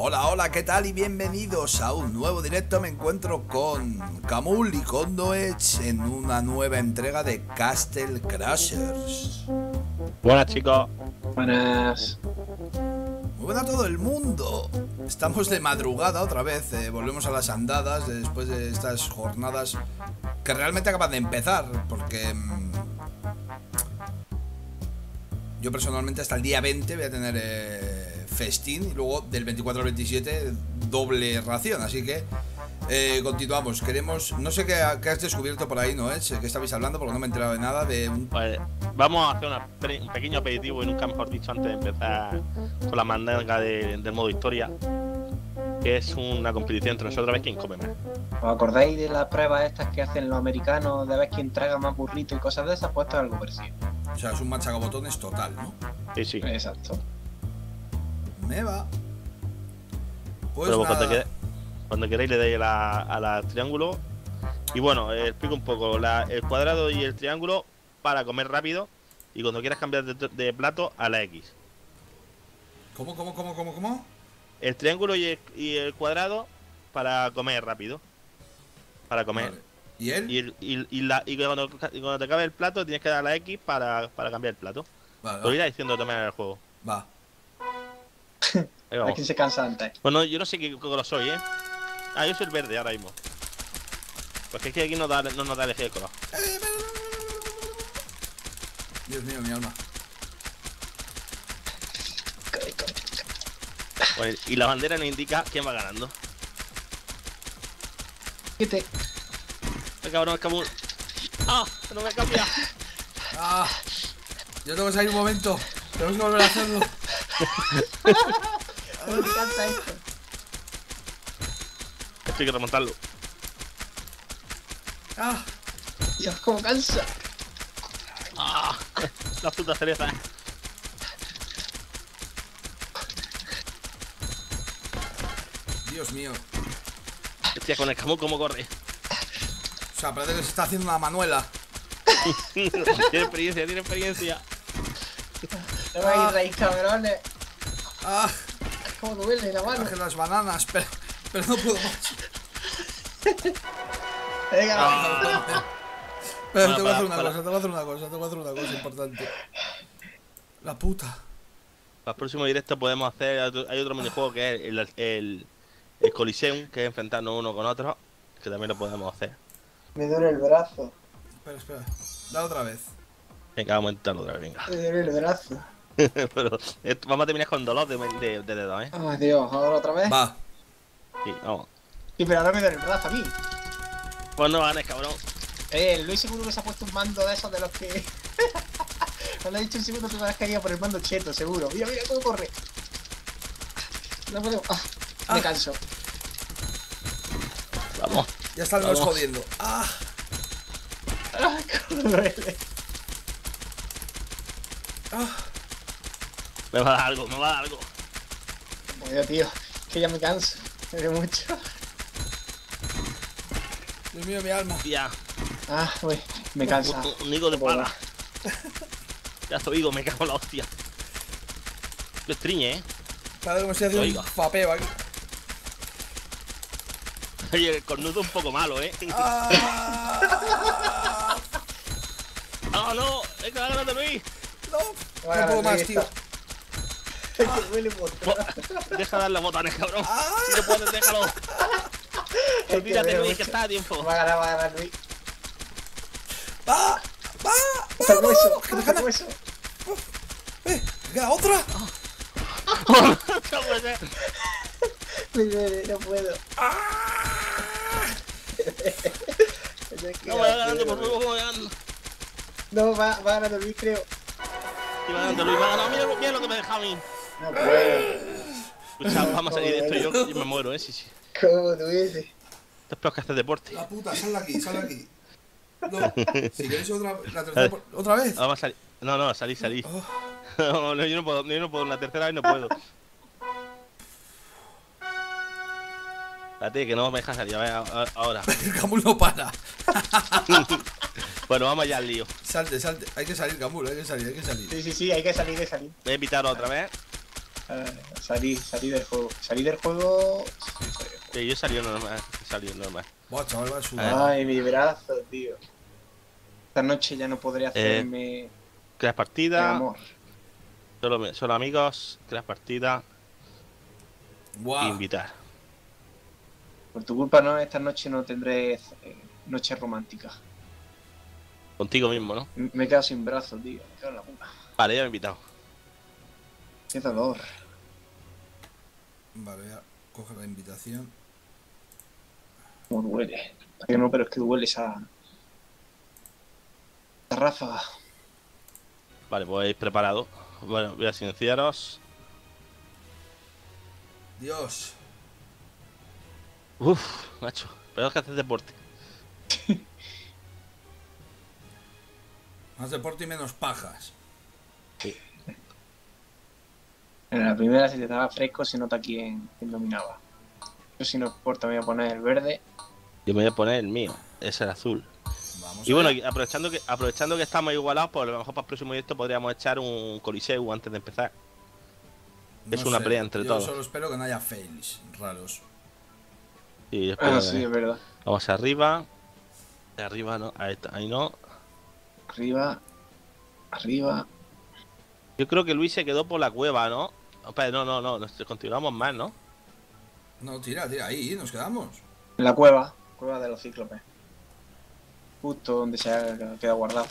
Hola, hola, ¿qué tal? Y bienvenidos a un nuevo directo. Me encuentro con Camul y con Noech en una nueva entrega de Castle Crashers. Buenas chicos. Buenas. Muy buena a todo el mundo. Estamos de madrugada otra vez. eh, volvemos a las andadas después de estas jornadas que realmente acaban de empezar. Porque mm, yo personalmente hasta el día 20 voy a tener eh, festín y luego del 24 al 27 doble ración. Así que eh, continuamos. Queremos. No sé qué, qué has descubierto por ahí, ¿no? ¿Qué estabais hablando? Porque no me he enterado de nada. De un Pues vamos a hacer una un pequeño aperitivo y nunca mejor dicho antes de empezar con la mandanga de- del modo historia. Que es una competición entre nosotros a ver quién come más. ¿Os acordáis de las pruebas estas que hacen los americanos de ver quién traga más burrito y cosas de esas? Pues esto es algo parecido. O sea, es un machacabotones total, ¿no? Sí, sí. Exacto. Me va. Pues Pero nada. Cuando queráis le dais a la, a la triángulo. Y bueno, eh, explico un poco. La- el cuadrado y el triángulo para comer rápido. Y cuando quieras cambiar de, de plato a la X. ¿Cómo, cómo, cómo, cómo, cómo? El triángulo y el, y el cuadrado para comer rápido. Para comer. Vale. ¿Y él? Y, el- y, y la, y cuando, y cuando te acabe el plato tienes que dar la X para, para cambiar el plato. Vale, Lo irá diciendo también en el juego. va. Ahí A ver vamos. quién se cansa antes. Bueno, yo no sé qué color soy, ¿eh? Ah, yo soy el verde ahora mismo. Porque es que aquí no, da, no nos da elegir el color. Dios mío, mi alma. Pues, y la bandera nos indica quién va ganando. Siete. El cabrón es Camul. ¡Ah! ¡No me cambia! ¡Ah! Yo tengo que salir un momento. Tenemos que volver a hacerlo. ¿Cómo te cansa esto? Esto hay que remontarlo. ¡Ah! Dios, cómo cansa. ¡Ah! La puta cereza. Dios mío. Hostia, con el Camul cómo corre. O sea, parece que se está haciendo una manuela. tiene experiencia, tiene experiencia. No vais a reír, cabrones. ¡Ah! ¿Cómo duele la mano? Traje las bananas, pero, pero no puedo más. Venga, Ah. Pero Para, te voy a hacer una para. cosa, te voy a hacer una cosa, te voy a hacer una cosa importante. La puta. Para el próximo directo podemos hacer. Hay otro minijuego que es el, el, el Coliseum, que es enfrentarnos uno con otro. Que también lo podemos hacer. Me duele el brazo. Espera, espera. Dale otra vez. Venga, vamos a intentarlo otra vez, venga. Me duele el brazo. Pero esto- vamos a terminar con dolor de, de, de dedos, ¿eh? Ay, Dios, ahora otra vez. Va. Sí, vamos. Sí, pero ahora me duele el brazo a mí. Pues no ganes, cabrón. Eh, el Luis seguro que se ha puesto un mando de esos de los que. Cuando ha dicho un segundo, te me has caído por el mando cheto, seguro. Mira, mira cómo corre. No puedo. Ah, me Ah. canso. Vamos. Ya Vamos. jodiendo. ¡Ah! Ah, cómo duele. ¡Ah! Me va a dar algo, me va a dar algo. Joder, tío, que ya me canso. Me mucho. Dios mío, mi alma. Ya. Ah, uy, me cansa. Un, un higo de pala. Ya soy higo, me cago en la hostia. Lo estriñe, ¿eh? Padre, como si haciendo Oiga. un fapeo aquí. Oye, el cornudo un poco malo, ¿eh? ¡Ah! ¡Oh, no! ¡Es que va ganando Luis! No, Vaya, no puedo más, tío. Bo- Deja de darle botones, cabrón. ¡Ah! Si no puedes, déjalo. Que Olvídate, Luis, que está a tiempo. Va a ganar, va a ganar Luis. ¡Va! ¡Va! Hasta el hueso, ¡Vamos! ¡Que me hasta el gana! hueso. ¡Eh! ¿Me queda otra! no puede ser. No puedo. No, va ganando, por favor, va ganando. No, va, va ganando Luis, creo. Y va ganando Luis, va ganando. Mira, mira lo que me deja a mí. No puedo. Escucha, vamos a salir de esto yo, yo me muero, ¿eh? Sí, sí. ¿Cómo duele? Esto es que hacer deporte. La puta, sal de aquí, sal de aquí. No, si queréis otra, la tercera, otra vez. Vamos a salir. No, no, salí, salí. Oh, No, no, yo no puedo, yo no puedo, la tercera vez no puedo. Espérate, que no me deja salir, a ver, ahora. el Camul no para. Bueno, vamos ya al lío. Salte, salte. Hay que salir, Camul, hay que salir, hay que salir. Sí, sí, sí, hay que salir, hay que salir. Voy a invitar otra vez. Salir, salir del juego. Salir del juego. Sí, yo salí normal, salí normal. Buah, chaval, va a Eh. sudar. Ay, mi brazo, tío. Esta noche ya no podré Eh, hacerme Creas el partida, amor. solo, solo amigos, creas partida, Buah. invitar. Por tu culpa, no, esta noche no tendré eh, noche romántica. Contigo mismo, ¿no? M- Me he quedado sin brazos, tío. Me cago en la puta. Vale, ya me he invitado. Qué dolor. Vale, voy a coger la invitación. Cómo duele. Que no, pero es que duele esa. Esa ráfaga. Vale, pues preparado. Bueno, voy a silenciaros. Dios. Uf, macho. Pero es que haces deporte. Más deporte y menos pajas. En la primera, si te estaba fresco, se nota quién, quién dominaba. Yo, si no importa, me voy a poner el verde. Yo me voy a poner el mío, es el azul. Vamos Y bueno, aprovechando que aprovechando que estamos igualados, pues a lo mejor para el próximo directo podríamos echar un Coliseu antes de empezar. es una pelea entre yo todos. solo espero que no haya fails raros. Espero Ah, sí, es verdad. Vamos arriba. De arriba no, ahí, está, ahí no. Arriba. Arriba. Yo creo que Luis se quedó por la cueva, ¿no? No, no, no, nos continuamos más, ¿no? No, tira, tira, ahí nos quedamos. En la cueva. Cueva de los cíclopes. Justo donde se ha quedado guardado.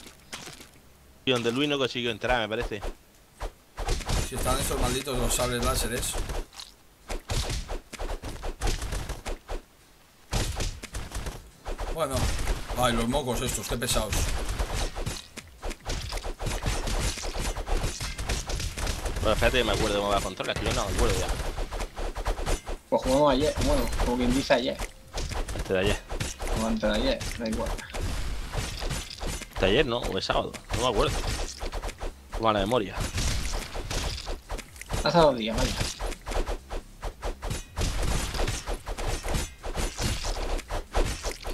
Y donde Luis no consiguió entrar, me parece. Si están estos malditos los sables láseres. Bueno. Ay, los mocos estos, qué pesados. Bueno, espérate que me acuerdo cómo va a controlar, que yo no me acuerdo ya. Pues jugamos ayer. Bueno, como quien dice ayer. Antes de ayer. O antes de ayer. Da igual. ¿De ayer no? ¿O de sábado? No me acuerdo. Mala memoria. Hace dos días, vaya.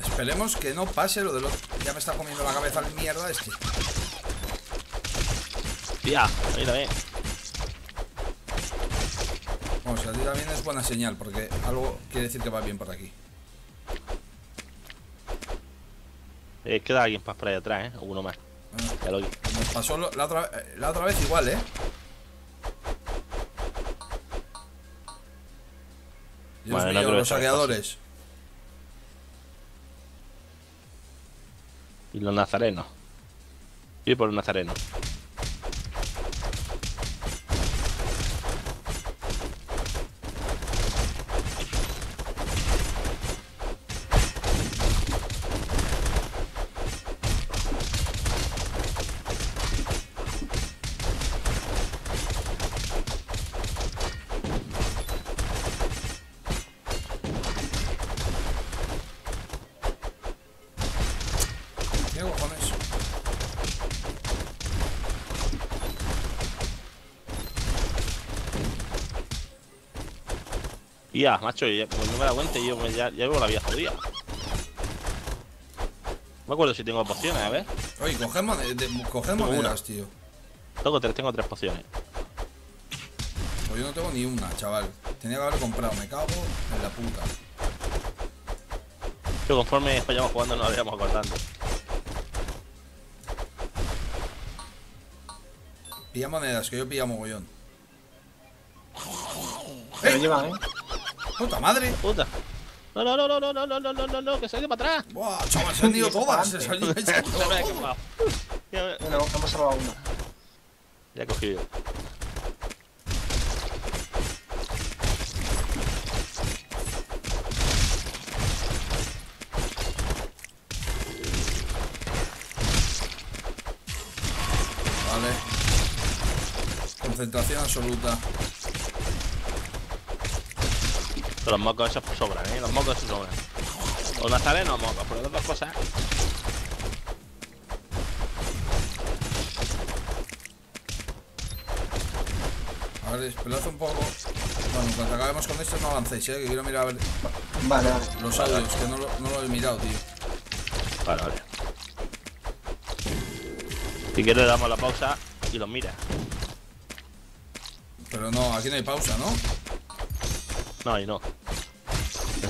Esperemos que no pase lo del otro. Ya me está comiendo la cabeza el mierda este. Tía, ahí también. Vamos, a ti también es buena señal, porque algo quiere decir que va bien por aquí. Eh, queda alguien más por ahí atrás, ¿eh? Uno más. Lo nos pasó la otra, eh, la otra vez igual, ¿eh? Dios mío, los saqueadores. Y los nazarenos. Voy por los nazarenos. ¿Qué cojones? Ya, macho, ya, pues no me da cuenta y yo me- ya, ya veo la vida jodida. No me acuerdo si tengo pociones, a ver. Oye, cogemos, de, de- cogemos Tengo una. monedas, tío. Tengo tres, tengo tres pociones. Pues yo no tengo ni una, chaval. Tenía que haber comprado, me cago en la puta. Yo conforme vayamos jugando nos vayamos acordando. Pilla monedas, que yo pilla mogollón. Se lo llevan, ¿eh? ¡Puta madre! Puta. No, no, no, no, no, no, no, no, no, no, no, que se ha ido para atrás. ¡Buah, chaval! Se han ido todas. Se han ido. Ya, Bueno, hemos salvado una. ya he cogido. Vale. Concentración absoluta. Los mocos esos pues sobran, ¿eh? Los mocos esos sobran. O nazareno o mocos, por las dos cosas. ¿eh? A ver, despelad un poco. Bueno, cuando acabemos con esto no avancéis, ¿eh? Que quiero mirar a ver... Vale. Los vale. audios, que no lo, no lo he mirado, tío. Vale, vale. Si quieres damos la pausa y los mira. Pero no, aquí no hay pausa, ¿no? No, ahí no.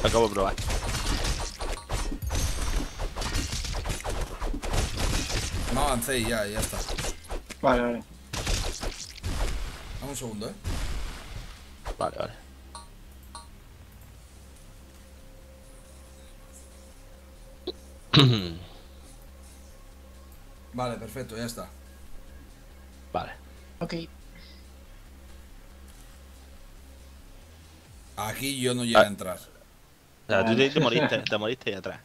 Lo acabo de probar. No avancéis ya, ya está. Vale, vale. Dame un segundo, eh. Vale, vale. Vale, perfecto, ya está. vale. Ok. Aquí yo no llegué Ah. a entrar. O sea, tú te, te moriste, te moriste ahí atrás.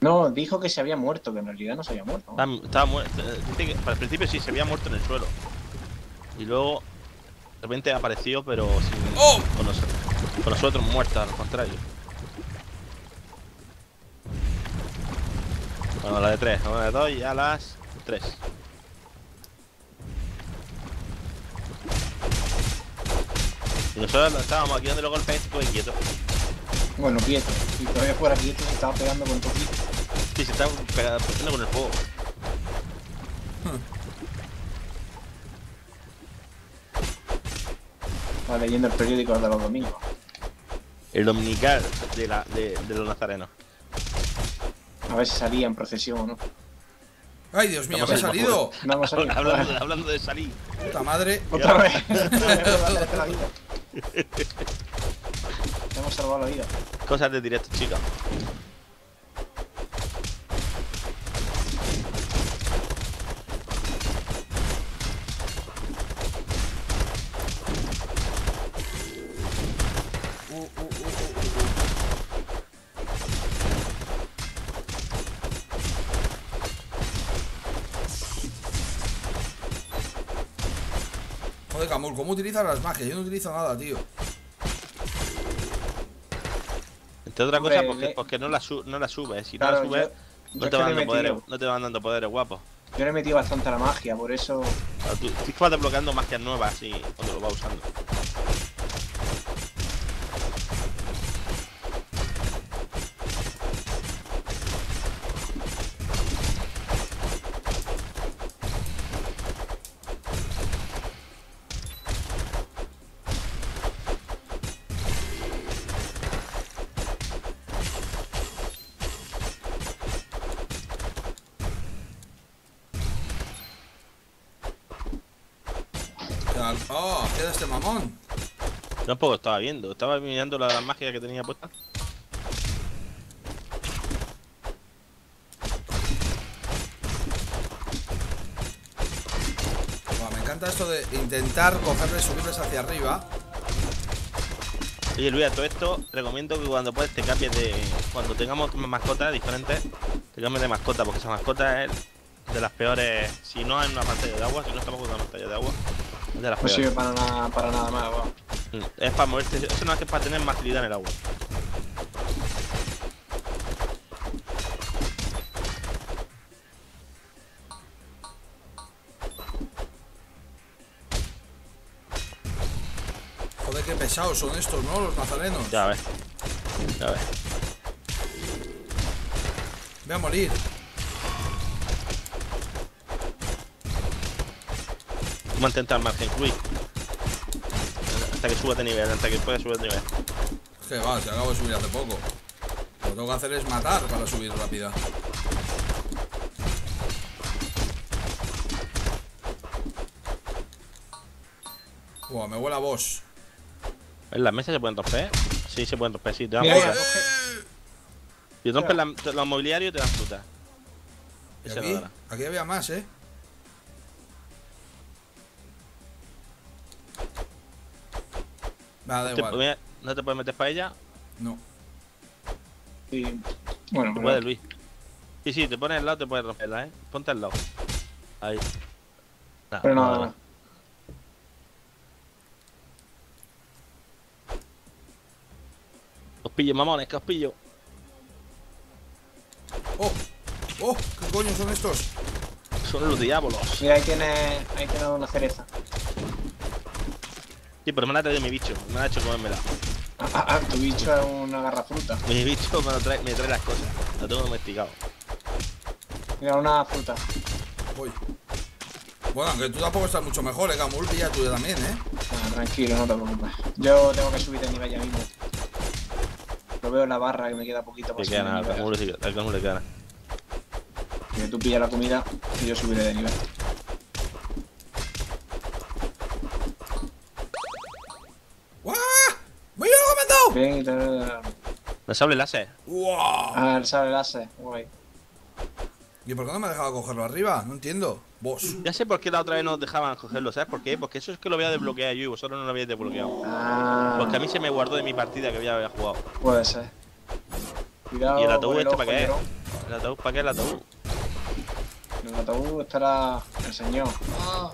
No, dijo que se había muerto, que en realidad no se había muerto. Estaba, estaba muerto. Dice que al principio sí se había muerto en el suelo. Y luego de repente apareció, pero sin. ¡Oh! Con, nosotros, con nosotros muertos, al contrario. Bueno, la de tres, la de dos y a las tres. Y nosotros estábamos aquí dando los golpes, estuve quieto. Bueno, quieto. Si todavía fuera quieto, se estaba pegando con poquito. Sí, se está pegando con el fuego. Estaba leyendo el periódico de los domingos. El dominical de, la, de, de los nazarenos. A ver si salía en procesión o no. ¡Ay, Dios mío, me en salido! No hemos salido. hablando, de- hablando de salir. ¡Puta madre! Otra vez. Otra vez, salvarte la vida. Te hemos salvado la vida. Cosas de directo, uh. Joder, Camul, ¿cómo utilizas las magias? Yo no utilizo nada, tío. Entre otras cosas, porque, porque no la, su- no la subes. Si no Claro, la subes, yo no, te van dando poderes, no te van dando poderes guapos. Yo le he metido bastante a la magia, por eso. O sea, tú, tú vas desbloqueando magias nuevas así cuando lo vas usando. ¡Oh! Queda este mamón. Yo tampoco estaba viendo, estaba mirando la, la magia que tenía puesta. Me encanta esto de intentar cogerles, subirles hacia arriba. Oye Luis, a todo esto recomiendo que cuando puedes te cambies de. Cuando tengamos mascotas diferentes, te cambies de mascota, porque esa mascota es de las peores. Si no en una pantalla de agua, si no estamos con una pantalla de agua, de las No sirve para nada, para nada más. vamos. Mm, Es para moverte, eso no es que es para tener más agilidad en el agua. Joder, qué pesados son estos, ¿no? Los nazarenos. Ya ves. Ya ves. Voy a morir. Mantente al margen, Luis. Hasta que subas de nivel, hasta que puedas subir de nivel. Que va, si acabo de subir hace poco. Lo que tengo que hacer es matar para subir rápida. Buah, me huele a boss. ¿En las mesas se pueden romper? Sí, se pueden romper, sí. Te dan fruta. Si rompes los mobiliarios, te dan fruta. Aquí, aquí había más, ¿eh? Nada, da Te- no te puedes meter para ella, No. Y, bueno, te puedes, Luis. Sí, sí, te pones al lado, te puedes romperla, ¿eh? Ponte al lado. Ahí. Nah, pero no, nada, no. más. Os pillo, mamones, que os pillo. ¡Oh! ¡Oh! ¿Qué coño son estos? Son los diablos. Mira, ahí tienes, ahí tienes una cereza. Sí, pero me la ha traído mi bicho. Me ha hecho comérmela. Ah, ah, ah, tu bicho es una garrafruta. Mi bicho me, lo trae, me trae las cosas. Lo tengo domesticado. Mira, una fruta. Voy. Bueno, aunque tú tampoco estás mucho mejor, eh, Camul, pilla tú también, eh. Ah, tranquilo, no te preocupes. Yo tengo que subir de nivel ya mismo. Lo veo en la barra que me queda poquito para queda subir de nada, al Camul le queda nada. Que tú pillas la comida y yo subiré de nivel. Ven y te... ¿Me sable láser? ¡Guau! Ah, el sable láser. Guay. ¿Y por qué no me ha dejado cogerlo arriba? No entiendo. Vos. Ya sé por qué la otra vez no nos dejaban cogerlo, ¿sabes por qué? Porque eso es que lo había desbloqueado yo y vosotros no lo habéis desbloqueado. Ah, Porque a mí se me guardó de mi partida que había, jugado. puede ser. Cuidado. ¿Y el ataúd este para qué es? ¿El ataúd para qué el ataúd? En el ataúd estará el señor. Ah.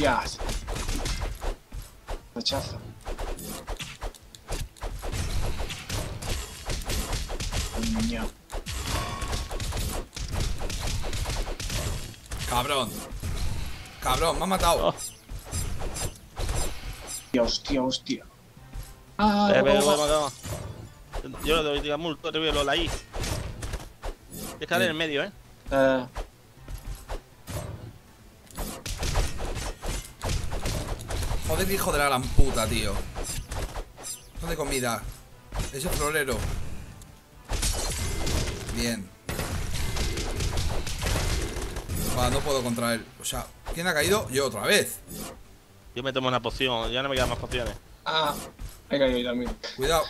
Dios. Rechazo. Niño. Cabrón. Cabrón, me ha matado. Oh, Hostia, hostia, hostia. Ah, eh, pero, vamos, vamos. Yo le doy, digamos, tú te voy a lo ahí. Déjale en el medio, ¿eh? Eh, Joder, hijo de la gran puta, tío. ¿Dónde comida? Ese florero. Bien. Va, no puedo contra él. O sea, ¿quién ha caído? Yo otra vez. Yo me tomo una poción, ya no me quedan más pociones. ah, he caído yo también. Cuidado.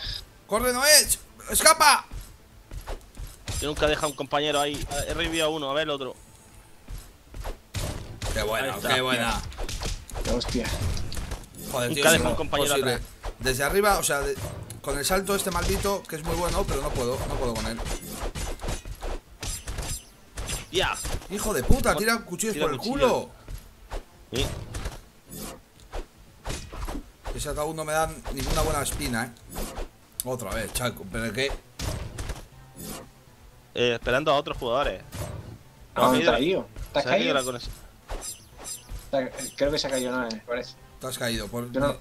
¡Corre, Noé! ¡Escapa! Yo nunca he dejado un compañero ahí. He revivido a uno, a ver el otro. ¡Qué buena, qué buena! Hostia. Joder, tío, es deja un compañero atrás. Desde arriba, o sea, de- con el salto este maldito, que es muy bueno, pero no puedo, no puedo con él. ¡Ya! Hijo de puta, tira cuchillos Tira por el culo. Sí. Ese ataúd no me da ninguna buena espina, eh. Otra vez, chaco, pero que. Eh, esperando a otros jugadores. ¿A dónde Se te ha has ido? ¿Te has caído? Creo que se ha caído nada, me parece. Te has caído. Por... Yo no.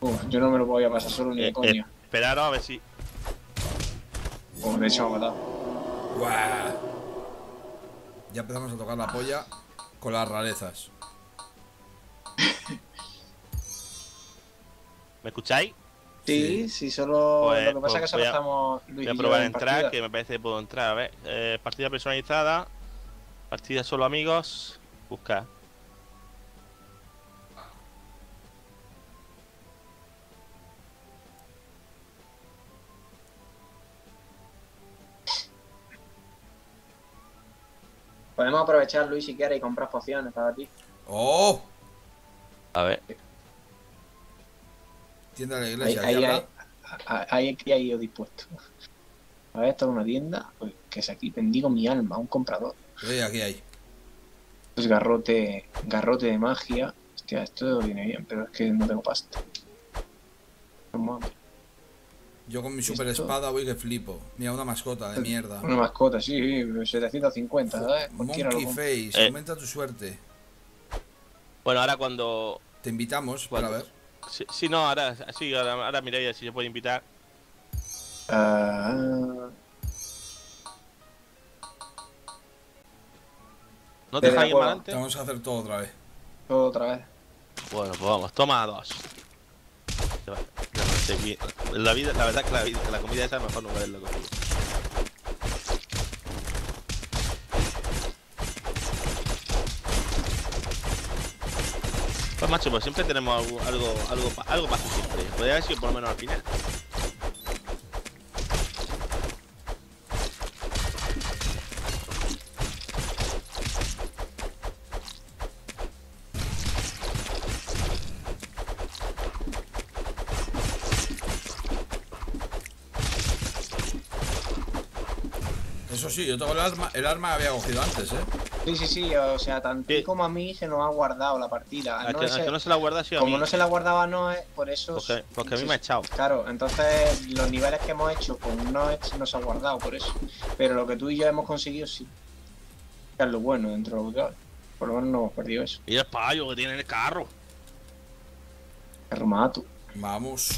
Uf, yo no me lo voy a pasar solo ni de Eh, coño. eh, esperaros a ver si. Uf, de hecho me ha matado. Guau. Ya empezamos a tocar la polla con las rarezas. ¿Me escucháis? Sí, sí, solo. Pues- lo que pasa es que pues solo voy a- estamos Luis Voy a probar a en entrar, partida. que me parece que puedo entrar. A ver, eh, partida personalizada, partida solo amigos, buscar. Podemos aprovechar, Luis, si quieres, y comprar pociones para ti. ¡Oh! A ver, Tienda de la iglesia. ahí, aquí ahí, ahí, ahí, yo dispuesto. A ver, esto es una tienda. Pues, que es aquí, bendigo mi alma, un comprador. Sí, aquí hay. Esto es garrote, garrote de magia. Hostia, esto viene bien, pero es que no tengo pasta. Vamos, Yo con mi super espada voy que flipo. Mira, una mascota de mierda. Una mascota, sí, sí, 750, ¿sabes? Monkey. Face, Eh. aumenta tu suerte. bueno, ahora cuando. Te invitamos para ver. Sí, sí, no, ahora sí, ahora, ahora miráis si se puede invitar. Ah, ¿No te dejáis ir la más adelante? Vamos a hacer todo otra vez. todo otra vez. Bueno, pues vamos, toma dos. La vida, la verdad que la, vida- la comida esa es mejor no verla contigo. Pues macho, pues siempre tenemos algo, algo, algo, algo más siempre. Podría haber sido por lo menos al final. Sí, yo tengo el arma, el arma que había cogido antes, eh. Sí, sí, sí, o sea, tanto Sí. como a mí se nos ha guardado la partida. Al No que, ese- al que no se la guarda sido a como mí. no se la guardaba Noé, por eso... Porque, porque a mí me ha echado. Claro, entonces los niveles que hemos hecho con Noé no se ha guardado por eso. Pero lo que tú y yo hemos conseguido sí. Que es lo bueno dentro de lo que cabe. Por lo menos no hemos perdido eso. Y el payo que tiene en el carro. Hermano. Vamos.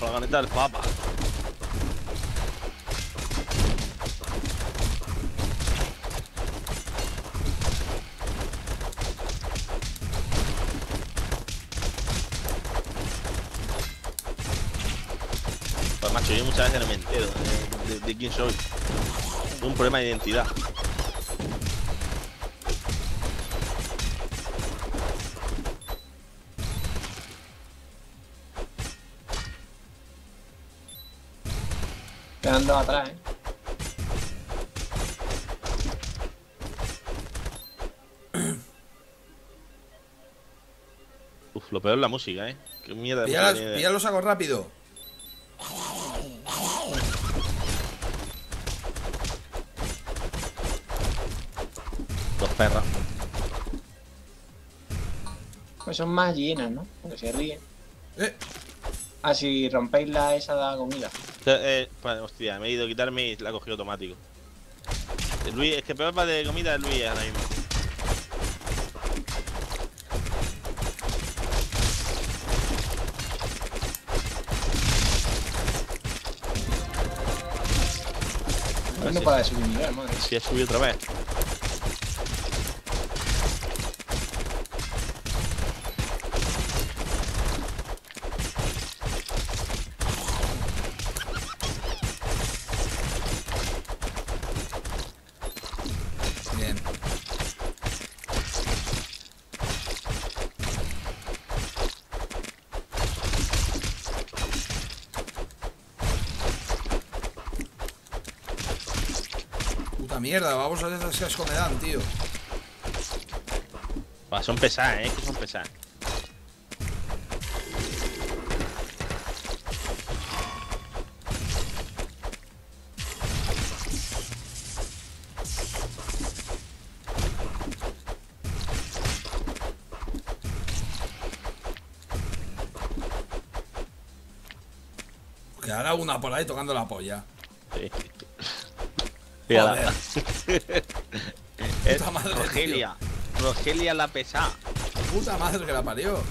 La ganeta del papa. Pues macho, yo muchas veces no me entero de, de- de quién soy. Tengo un problema de identidad. Quedan dos atrás, ¿eh? Uf, lo peor es la música, eh. Qué mierda de Píllalo, música tiene. píllalo, saco rápido. Pues son más llenas, ¿no? Porque se ríen. Eh, Ah, si rompéis la esa de la comida. Eh, hostia, me he ido a quitarme y la cogido automático. Eh, Luis, es que peor va de comida es Luis ahora mismo. No, sí. para de subir nivel, madre. Si he subido otra vez. bien. Puta mierda, vamos a ver me dan, tío. Buah, son pesadas, eh, que son pesadas. Que haga una por ahí tocando la polla. Joder. es Rogelia. Rogelia la pesada. Puta madre que la parió.